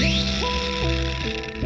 Música